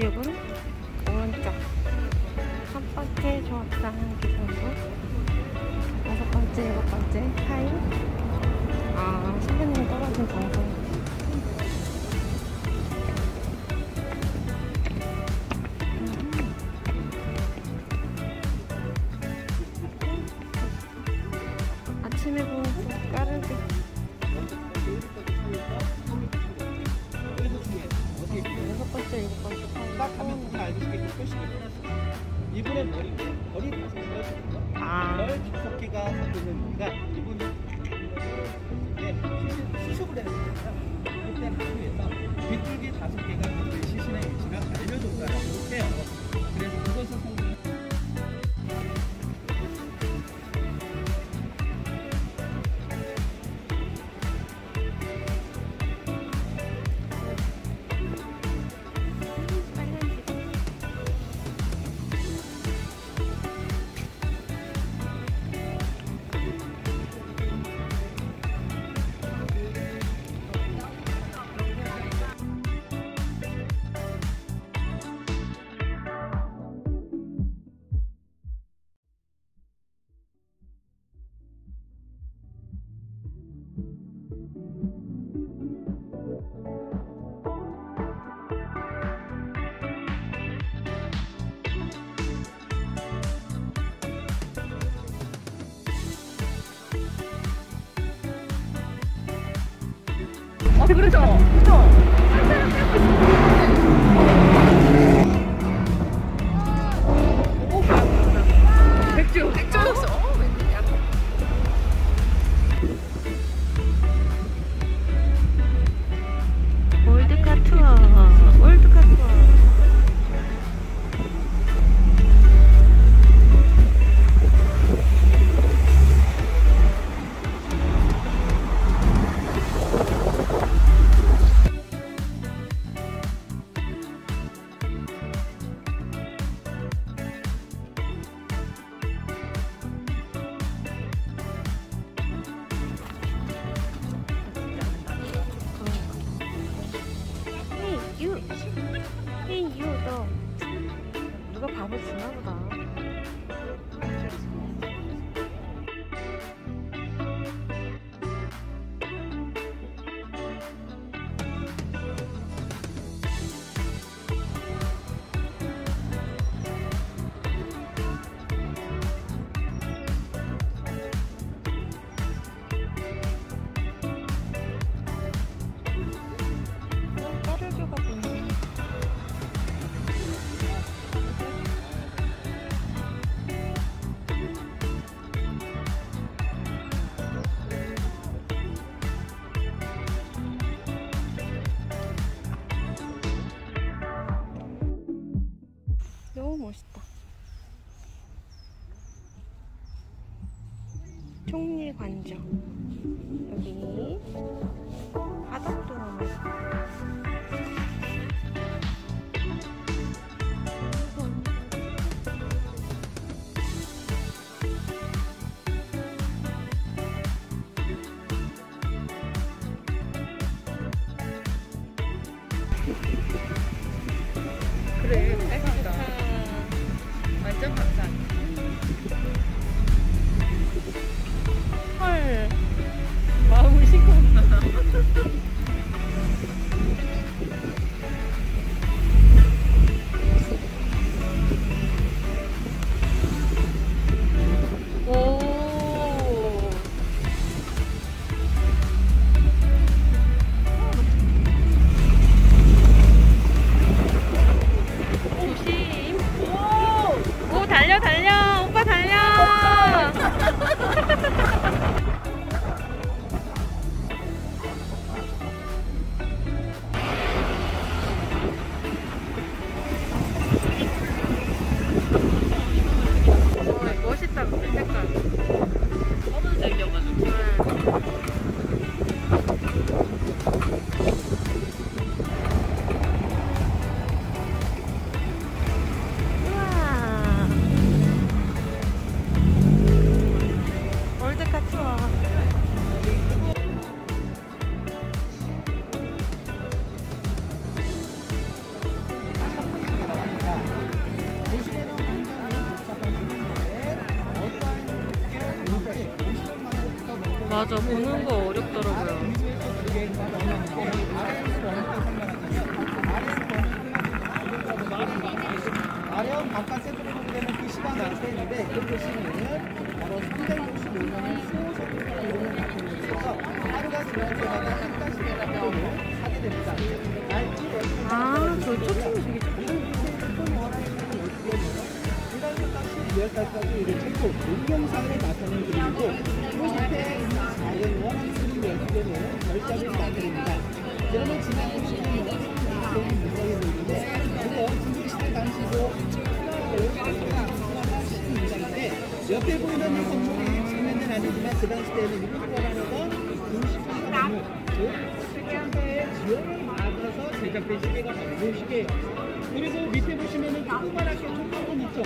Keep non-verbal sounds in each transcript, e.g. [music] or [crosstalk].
좌측은 오른쪽. 첫 번째 조합상 기준으로. 다섯 번째, 일곱 번째 타임. 아 선배님이 떨어진 방송. くる。 총리 관저 여기 바닥도 맞아 보는 거 어렵더라고요. 이 건물이 지금은 아니지만 그 당시 때는 일본어라던 중시대 건물 즉 세계사의 지원을 받아서 제작된 시계가 바로 이 시계예요. 그리고 밑에 보시면은 조그만하게 총각은 있죠.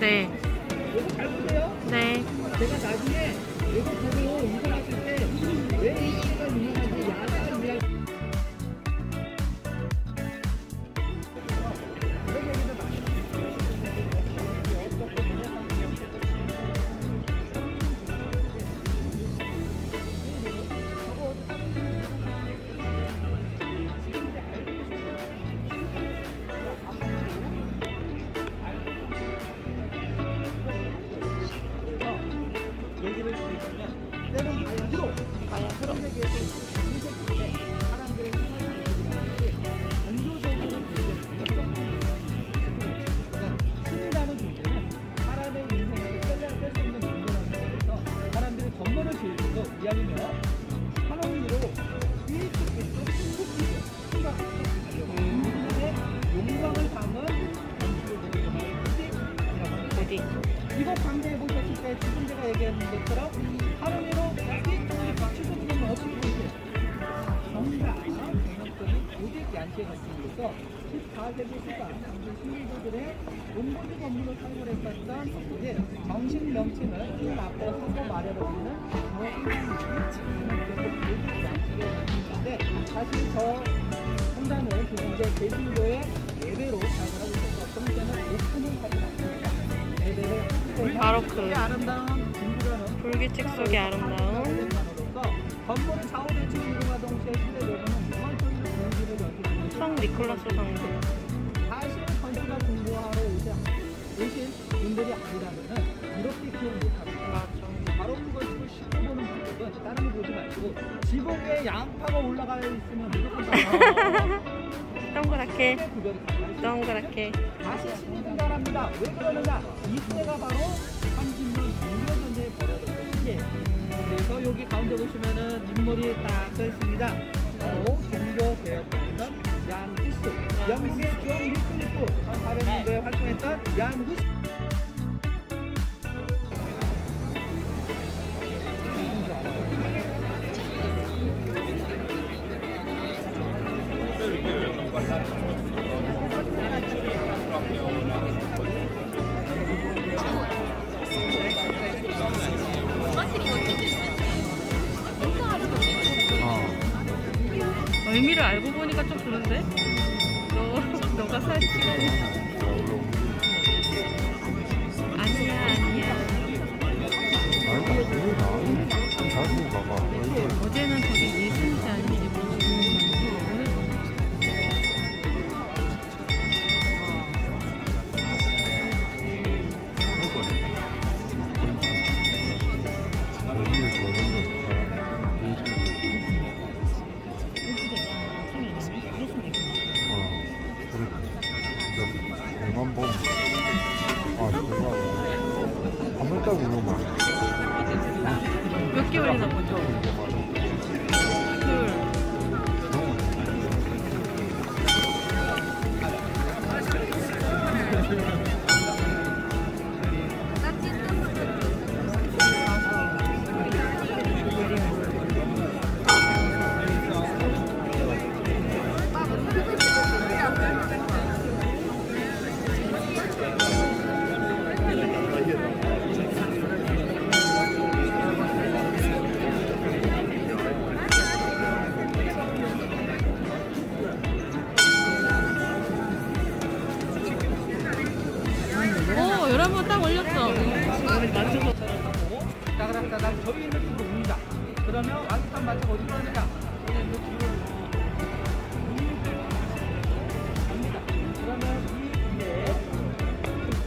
네, 이거 잘 보세요. 네. 제가 나중에 이거 보고 이사갔을 사실 저 성당은 지금 이제 개신교의 예배로 사용을 하고 있어서 때는 오픈을 하지 않습니다. 예배를 바로크. 아름다운 진주라는 불규칙 속의 아름다움. 건물의 좌우대칭을 이루가 동시에 시대적으로는 몽환적인 공기를 연출하는 성 니콜라스 성당. 사실 건축가 공부하러 오신, 오신 분들이 아니라면은 이렇게 기억 못합니다. 방법은 다른 거 보지 마시고 지붕에 양파가 올라가 있으면 무조건 다 동그랗게. 동그랗게. 다시 신분가랍니다. 왜 그러느냐? 이때가 바로 30년 종교 전쟁이 벌어졌던 시기예요. 그래서 여기 가운데 보시면은 인물이 딱 써 있습니다. 바로 종교 얀 후스. 영국의 주황 리플리프 1800년대에 활동했던 얀 후스. 의미를 알고 보니까 좀 그런데? 너, [laughs] 너가 살 시간이. 아니야, 아니야. 가봐. 어제는 거기 예술 몇 개월이나 보죠? 한번 딱 올렸어. 따그락따닥 저희 있는 쪽으로 옵니다. 그러면 아기산 맛집 어디 가느냐? 그냥 이 뒤로 갑니다. 그러면 이 뒤에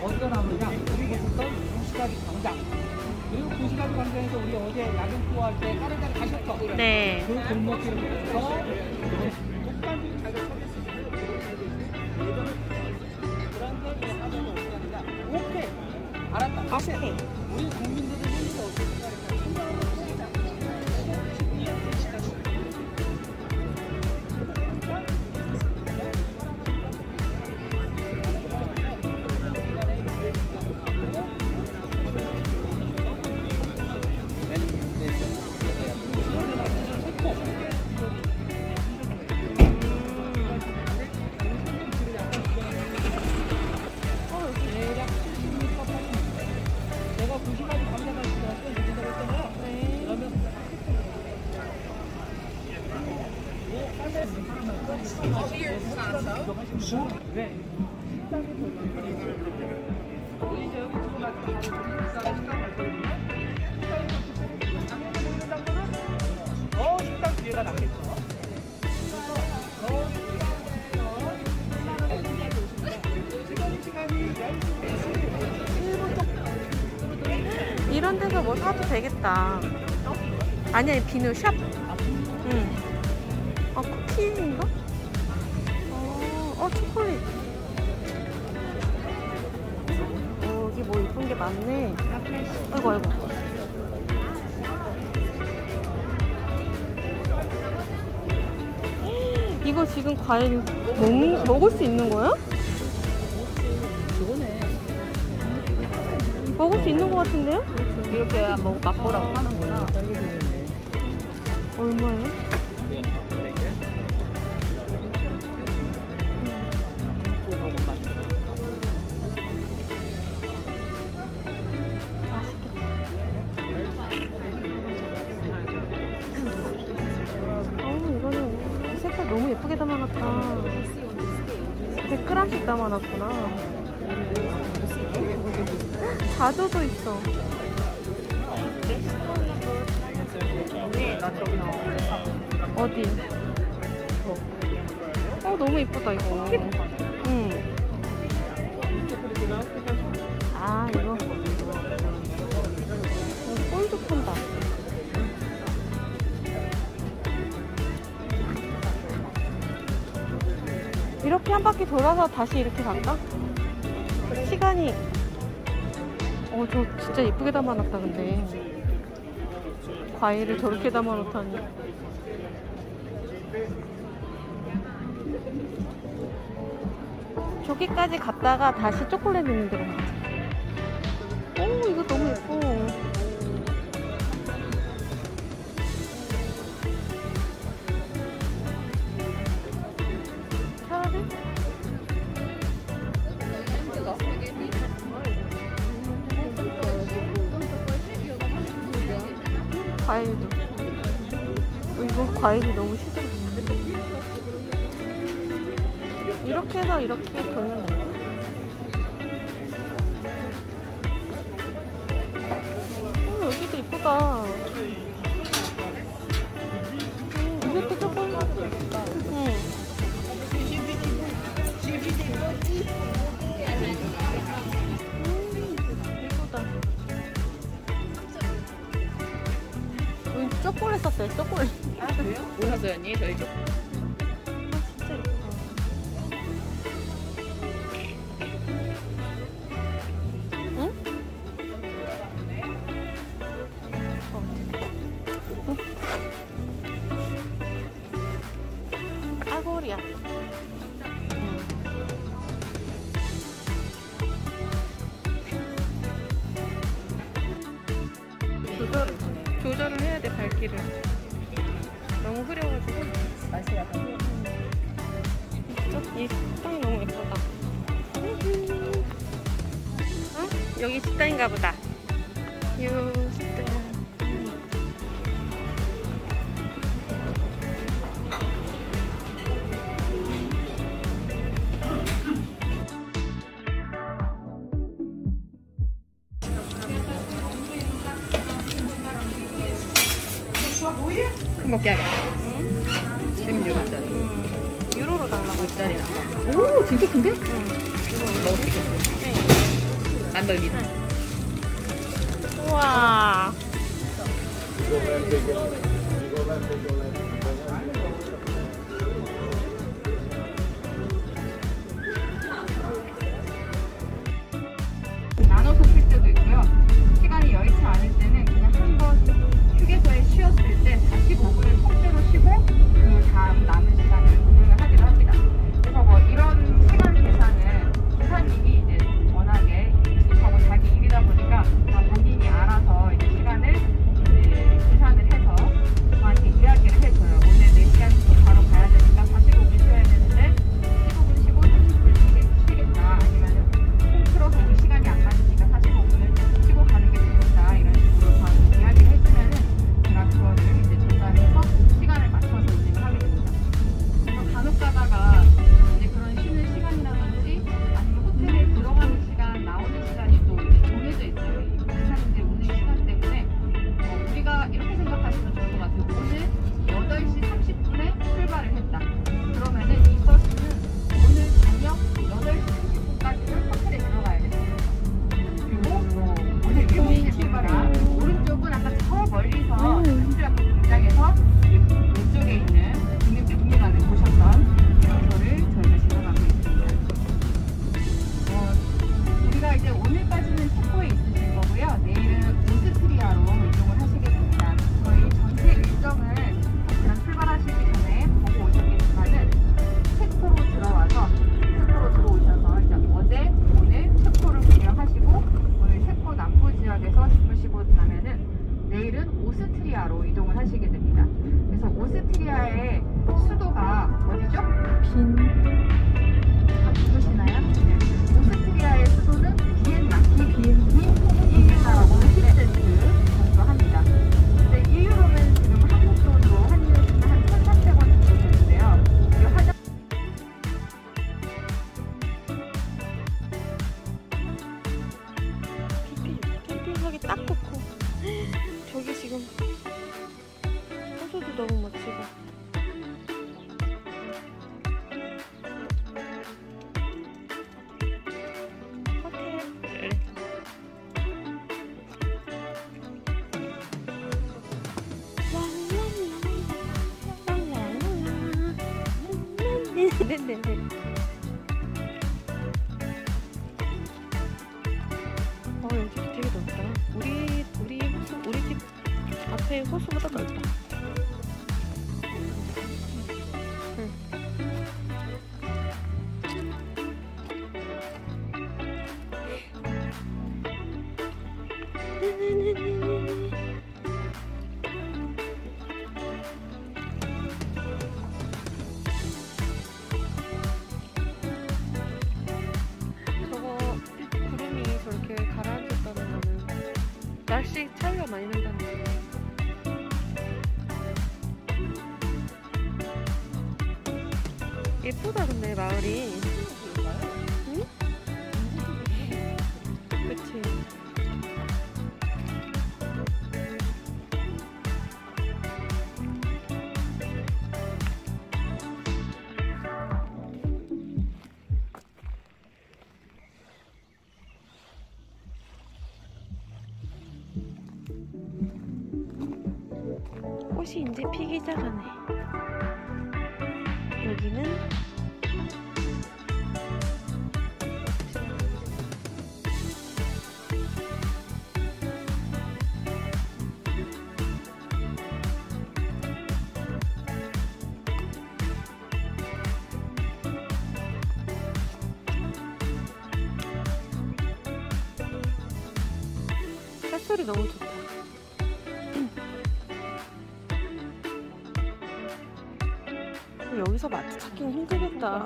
어디가 나오느냐? 우리 계셨던 구시가지 광장. 그리고 구시가지 광장에서 우리 어제 야경 투어할 때 다른 데를 가셨죠? 네. 그 골목길을 통해서 알았 낫겠죠. 그래서 더 지금 시간이 1분 정도 이런 데서 뭐 사도 되겠다. 아니야, 비누 샵. 응. 어, 쿠키인가? 어, 어, 초콜릿. 어, 여기 뭐 이쁜 게 많네. 아이고, 아이고. 지금 과일 먹, 먹을 수 있는 거야? 먹을 수 있는 거 같은데요? 이렇게 뭐 맛보라고 하는구나. 얼마예요? 100g씩 담아놨구나 자두도 있어 어디? 어 너무 이쁘다 이거 응. 이렇게 한 바퀴 돌아서 다시 이렇게 갈까? 시간이 어 저 진짜 예쁘게 담아놨다 근데. 과일을 저렇게 담아놓다니. 저기까지 갔다가 다시 초콜릿 있는 데로 가자 과일이 너무 시들어 이렇게 해서 이렇게 초콜릿 샀어요 초콜릿 아, 그래요? 뭐 샀어요, 언니? 저희 쪽. 진짜 이 식당이 너무 예쁘다. 어? 여기 식당인가 보다. Thank you. 어, 깊이 되게 넓다. 우리, 우리 우리 집 앞에 호수보다 넓다. 예쁘다 근데 마을이. 색깔이 너무 좋다. 음. 여기서 마트 찾기는 힘들겠다.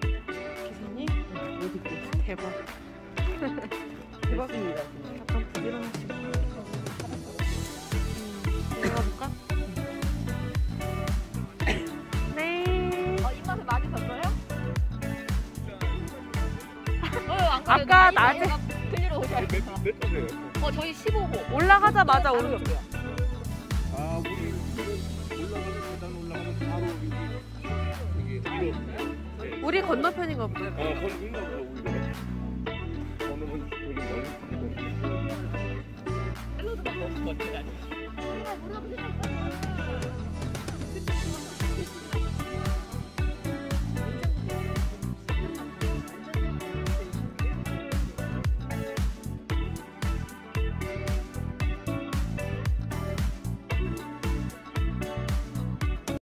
기사님? 여기 있 대박. 대박입니다. 약간 부지런하시 들어가볼까? 네. 어, 입맛에 많이 졌어요? 아까 나한테 들리러 오셔야 돼. 네, 네, 네. 어 저희 15호 올라가자마자 오는 거예요. 아 우리 그 올라가자마자 올라가면 바로 여기 여기 위로. 네. 우리 건너편인가 보네요. 아 건너편 우리가. 건너편 여기 멀리. 헬로도 막 먹을 것 같아.